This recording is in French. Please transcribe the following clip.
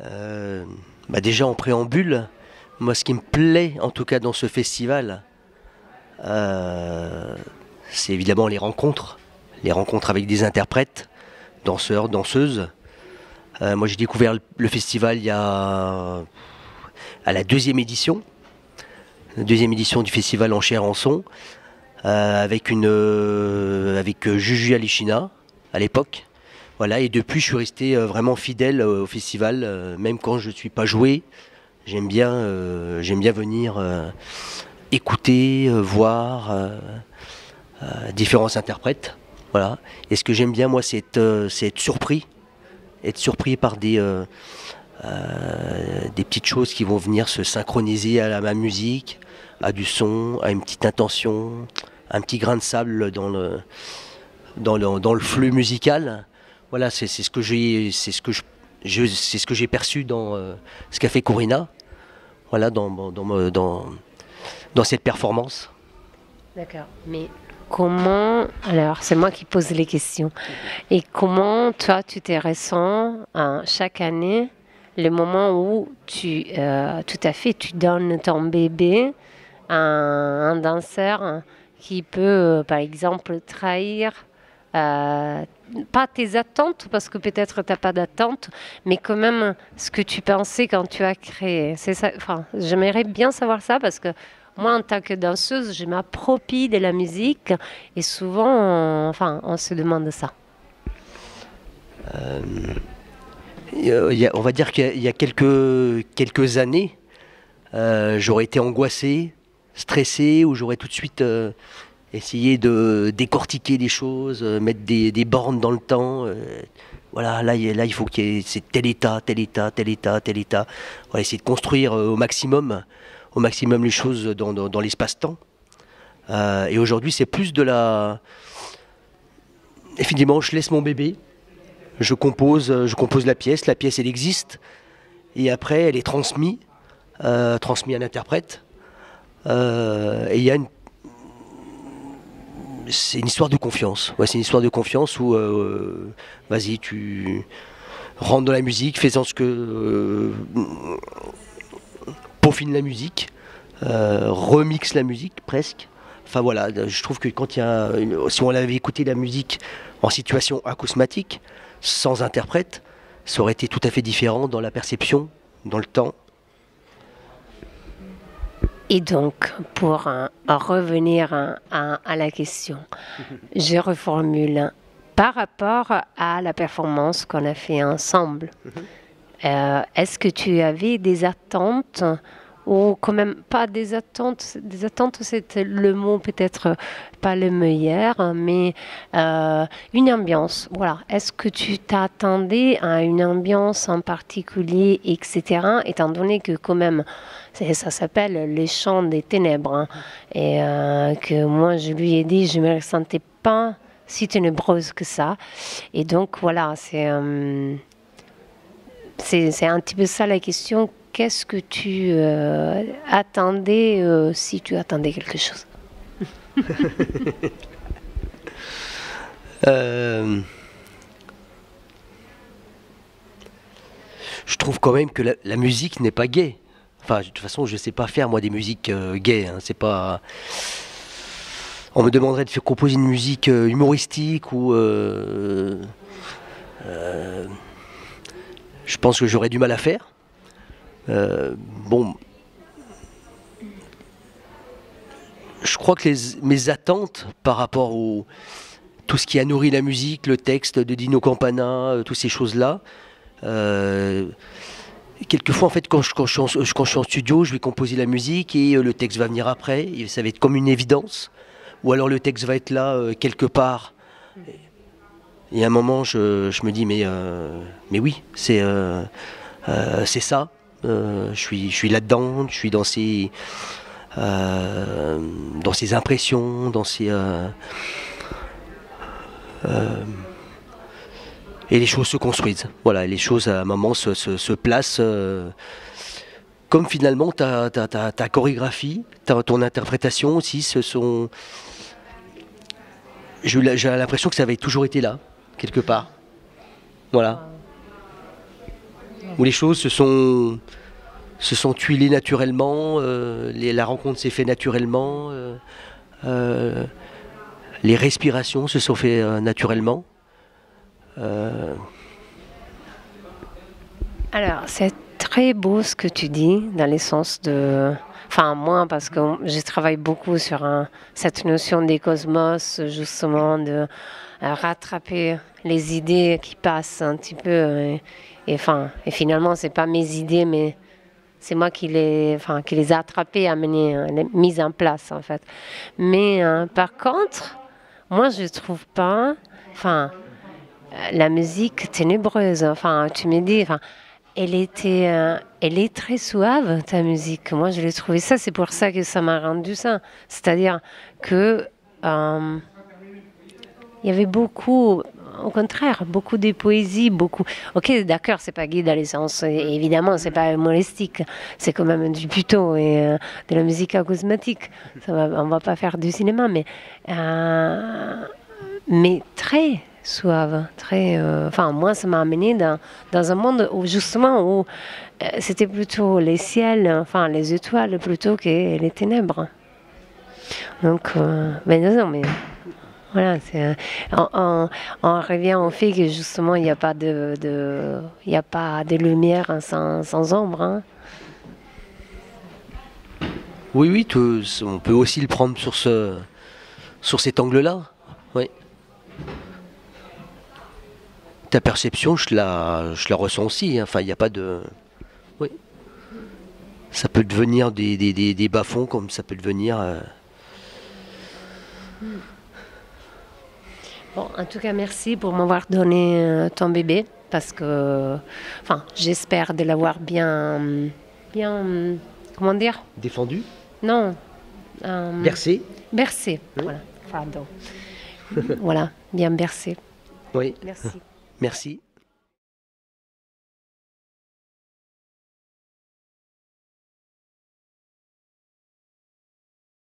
bah Déjà en préambule, moi ce qui me plaît en tout cas dans ce festival, c'est évidemment les rencontres, les rencontres avec des interprètes, danseurs, danseuses. moi j'ai découvert le festival il y a à la deuxième édition, la deuxième édition du festival en chair en son, euh, avec une euh, avec euh, Juju Alishina à l'époque. Voilà, et depuis je suis resté vraiment fidèle au festival, même quand je ne suis pas joué. J'aime bien, venir écouter, voir différents interprètes. Voilà. Et ce que j'aime bien moi, c'est être, surpris, être surpris par des petites choses qui vont venir se synchroniser à la, ma musique, à du son, à une petite intention, un petit grain de sable dans le, dans le, dans le flux musical. Voilà, c'est ce que j'ai, c'est ce que je, c'est ce que j'ai perçu dans euh, ce qu'a fait Corina. Voilà, dans, dans, dans, dans cette performance. D'accord, mais comment, alors c'est moi qui pose les questions, et comment toi tu te ressens hein, chaque année le moment où tu, euh, tout à fait, tu donnes ton bébé à un, danseur qui peut, euh, par exemple, trahir euh, pas tes attentes, parce que peut-être tu n'as pas d'attente, mais quand même ce que tu pensais quand tu as créé. C'est ça. Enfin, j'aimerais bien savoir ça parce que moi, en tant que danseuse, je m'approprie de la musique et souvent, on, enfin, on se demande ça. on va dire qu'il y a quelques, années, j'aurais été angoissé stressé, où j'aurais tout de suite euh, essayé de décortiquer les choses, euh, mettre des, bornes dans le temps. Euh, voilà, là, là, il faut qu'il y ait tel état, tel état, tel état, tel état. Voilà, essayer de construire au maximum, au maximum les choses dans, l'espace-temps. et aujourd'hui, c'est plus de la. Effectivement, je laisse mon bébé, je compose, je compose la pièce, la pièce elle existe, et après elle est transmise, transmise à l'interprète. Euh, et il y a une c'est une histoire de confiance. Ouais, c'est une histoire de confiance où, euh, vas-y, tu rentres dans la musique, fais-en ce que. Euh, peaufine la musique, remix la musique presque. Enfin voilà, je trouve que quand il y a. si on avait écouté la musique en situation acousmatique, sans interprète, ça aurait été tout à fait différent dans la perception, dans le temps et donc, pour revenir à, la question, je reformule. Par rapport à la performance qu'on a fait ensemble, euh, est-ce que tu avais des attentes ou quand même pas des attentes Des attentes, c'est le mot peut-être pas le meilleur, mais euh, une ambiance. Voilà. Est-ce que tu t'attendais à une ambiance en particulier, etc., étant donné que quand même ça s'appelle les chants des ténèbres. Hein. Et euh, que moi, je lui ai dit, je me ressentais pas si ténébreuse que ça. Et donc, voilà, euh, c'est c'est un petit peu ça la question. Qu'est-ce que tu euh, attendais si tu attendais quelque chose? Je trouve quand même que la, musique n'est pas gaie. Enfin, de toute façon, je ne sais pas faire moi des musiques euh, gays. Hein. c'est pas. On me demanderait de faire composer une musique euh, humoristique ou. Euh, je pense que j'aurais du mal à faire. Bon. Je crois que mes attentes par rapport au tout ce qui a nourri la musique, le texte de Dino Campana, toutes ces choses-là, quelquefois, en fait, quand je, suis en, studio, je vais composer la musique et euh, le texte va venir après. Ça va être comme une évidence. Ou alors le texte va être là euh, quelque part. Et à un moment, je, me dis, mais, euh, oui, c'est ça. Je suis, je suis là-dedans, je suis dans ces, dans ces impressions, dans ces et les choses se construisent. Voilà, les choses à un moment se, se, placent. Euh, comme finalement ta, ta, ta, chorégraphie, ton interprétation aussi, ce sont. J'ai l'impression que ça avait toujours été là, quelque part. Voilà. Où les choses se sont, se sont tuilées naturellement, euh, la rencontre s'est faite naturellement, euh, euh, les respirations se sont faites naturellement. Alors, c'est très beau ce que tu dis, dans le sens de... Enfin, moi, parce que je travaille beaucoup sur cette notion des cosmos, justement, de rattraper les idées qui passent un petit peu. Et, et, et finalement, c'est pas mes idées, mais c'est moi qui les, enfin, qui les ai attrapées, amenées, euh, les mises en place, en fait. Mais euh, par contre, moi, je trouve pas... Enfin, euh, la musique ténébreuse, enfin, tu me dis... Elle était, euh, elle est très suave ta musique. Moi, je l'ai trouvé ça. C'est pour ça que ça m'a rendu ça. C'est-à-dire que euh, il y avait beaucoup, au contraire, beaucoup de poésie, beaucoup. Ok, d'accord, c'est pas l'essence. et Évidemment, c'est pas humoristique. C'est quand même du puto et euh, de la musique acousmatique. Ça va, on va pas faire du cinéma, mais euh, mais très suave, très. euh, Enfin, moi, ça m'a amené dans, dans un monde où justement où c'était plutôt les ciels, enfin les étoiles plutôt que les ténèbres. Donc, mais non, mais voilà, on, on- revient au fait que justement il n'y a pas de, de- y a pas de lumière sans, sans ombre. hein. oui, oui, on peut aussi le prendre sur, ce, sur cet angle-là. Oui. Ta perception, je la, je la ressens aussi. hein. Enfin, il n'y a pas de. Oui. Ça peut devenir des, des, des, des bas-fonds comme ça peut devenir. euh, Bon, en tout cas, merci pour m'avoir donné euh, ton bébé parce que, enfin, j'espère de l'avoir bien, bien, comment dire? Défendu, Non. euh, bercé? bercé. Voilà. Pardon. voilà, bien bercé. Oui, Merci. merci.